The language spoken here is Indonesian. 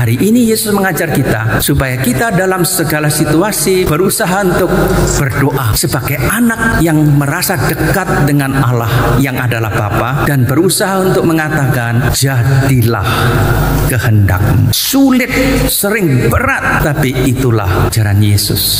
Hari ini Yesus mengajar kita supaya kita dalam segala situasi berusaha untuk berdoa sebagai anak yang merasa dekat dengan Allah yang adalah Bapa dan berusaha untuk mengatakan jadilah kehendakmu. Sulit, sering berat, tapi itulah jalan Yesus.